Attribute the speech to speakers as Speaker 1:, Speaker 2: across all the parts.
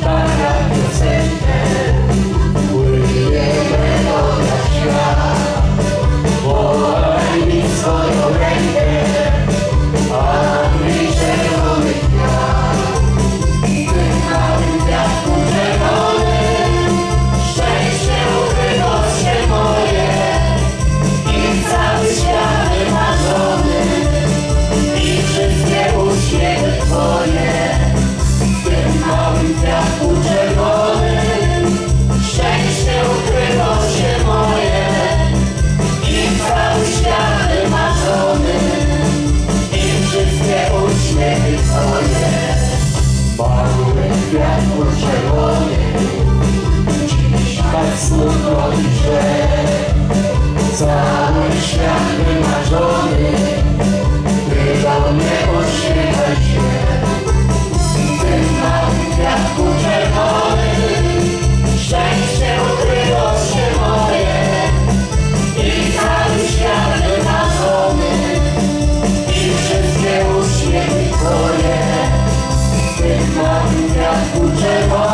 Speaker 1: para você. Futebol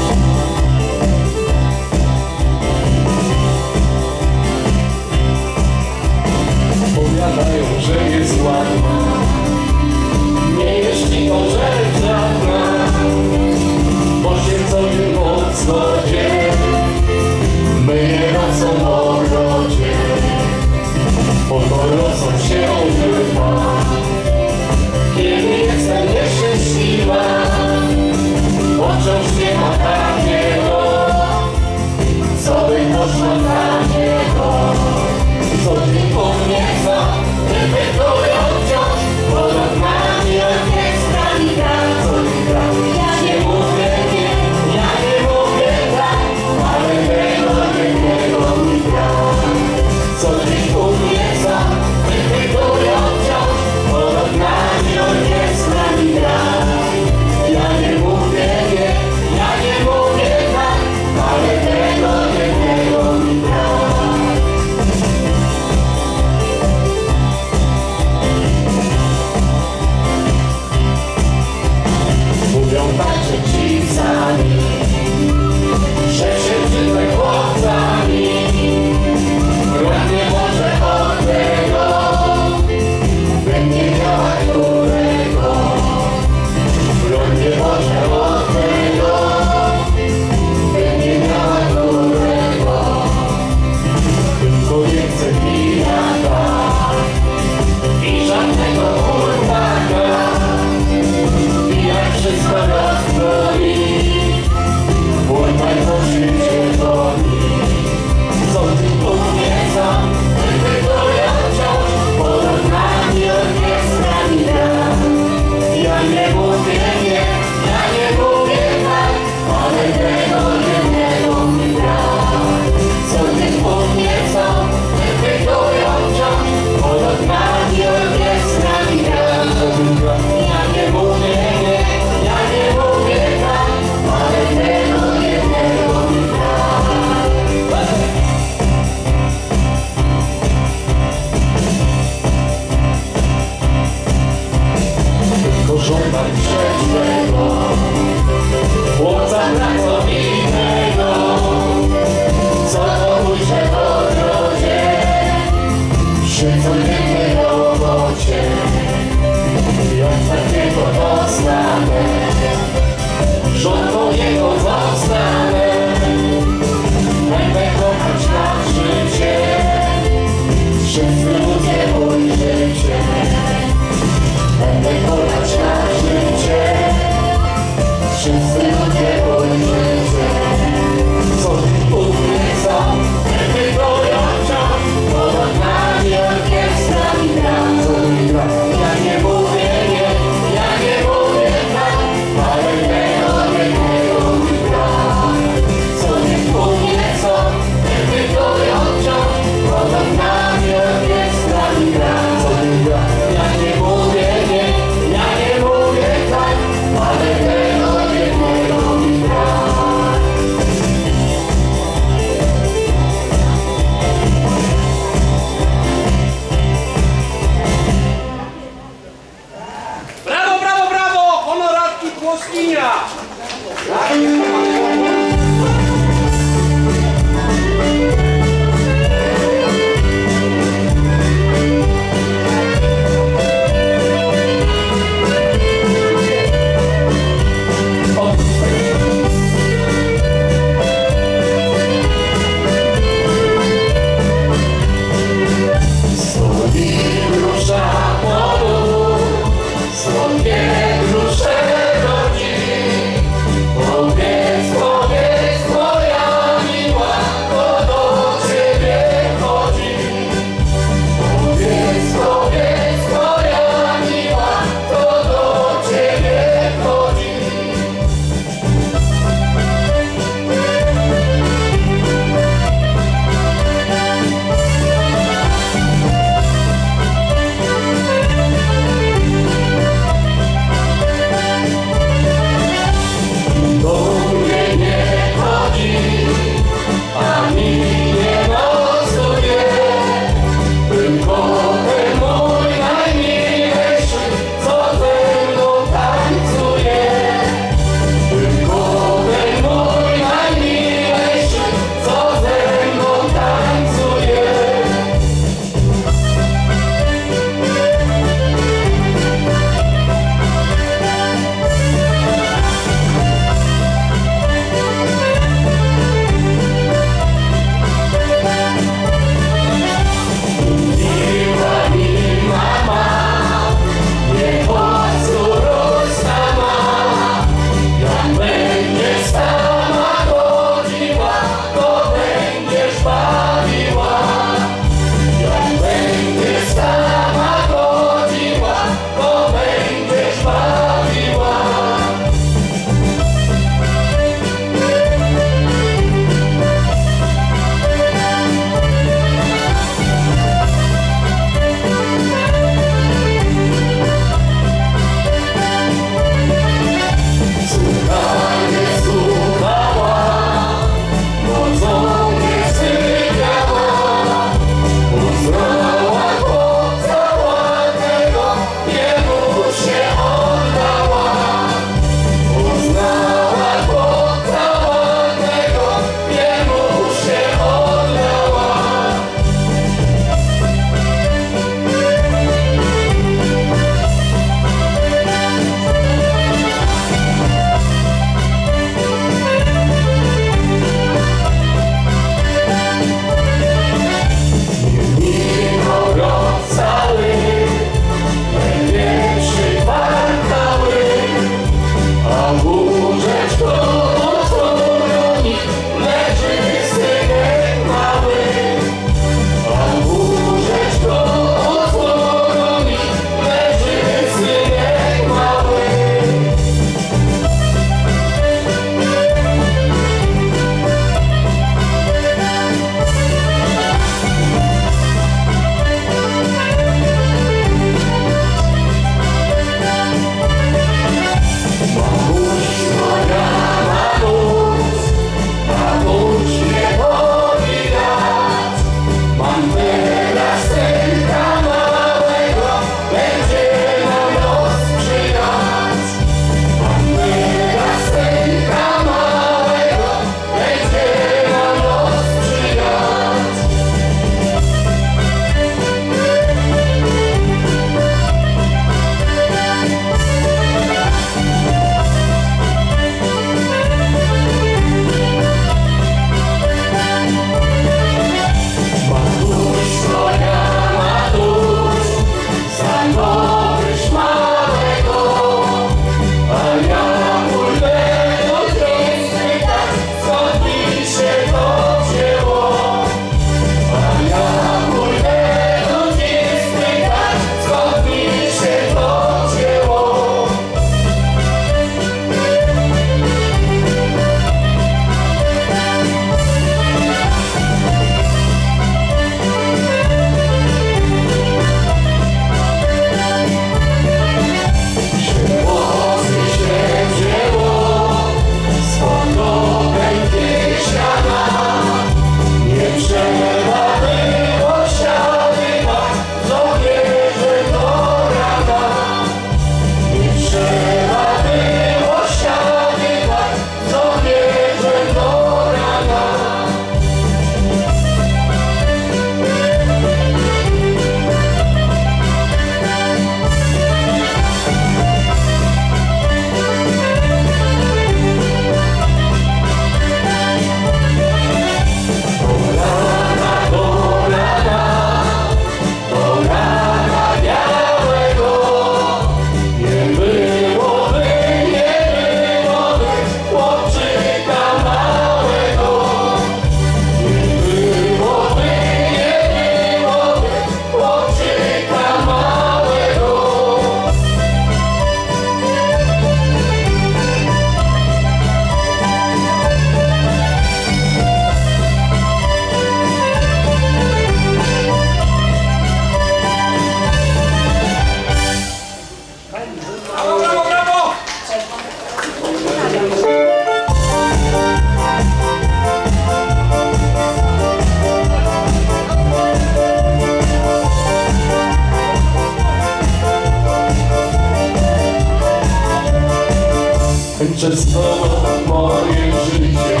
Speaker 1: Tańczę z Tobą moje życie,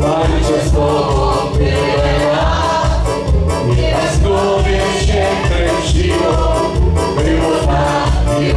Speaker 1: tańczę z Tobą tyle lat. Nieraz w głowie się kręciło, było tak i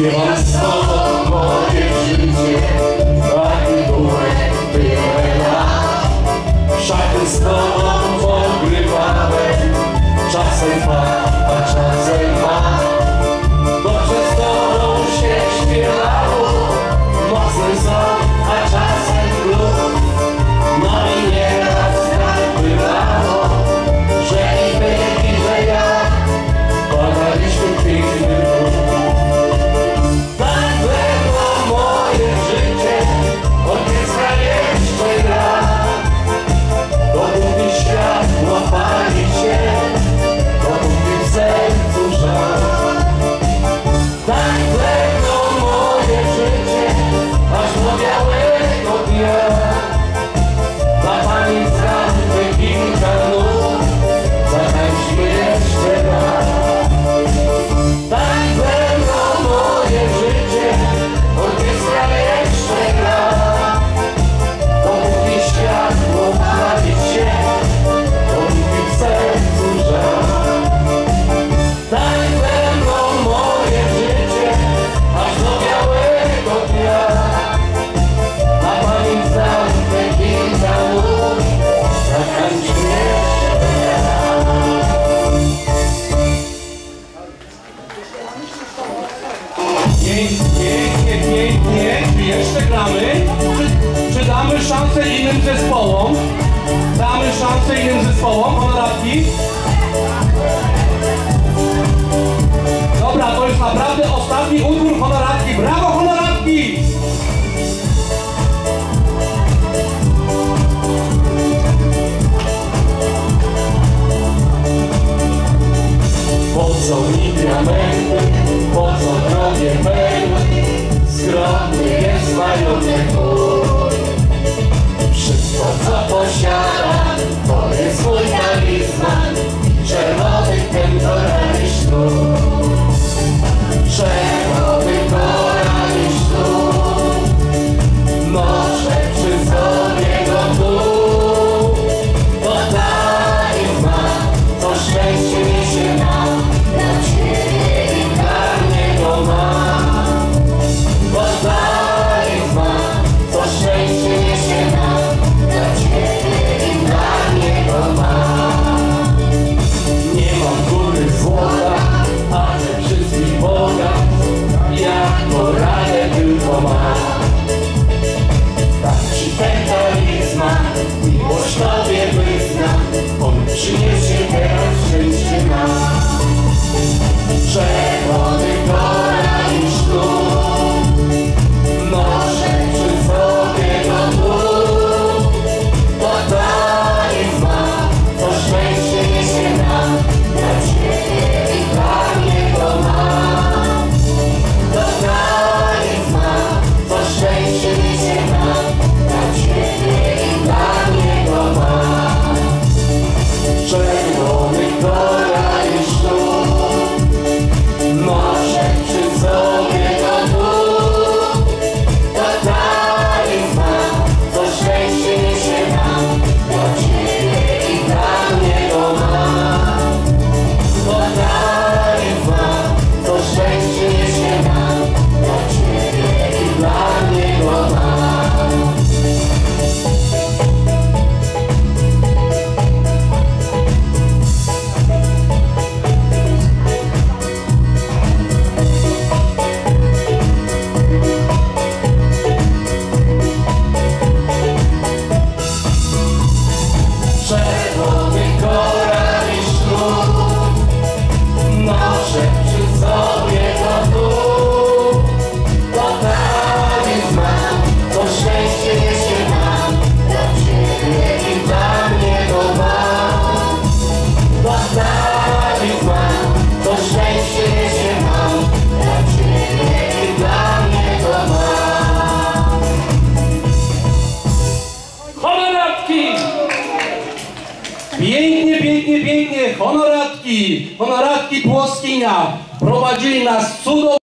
Speaker 1: się z tobą moje życie Zawidowe wygląda Szachy z tobą pogrywamy Czasem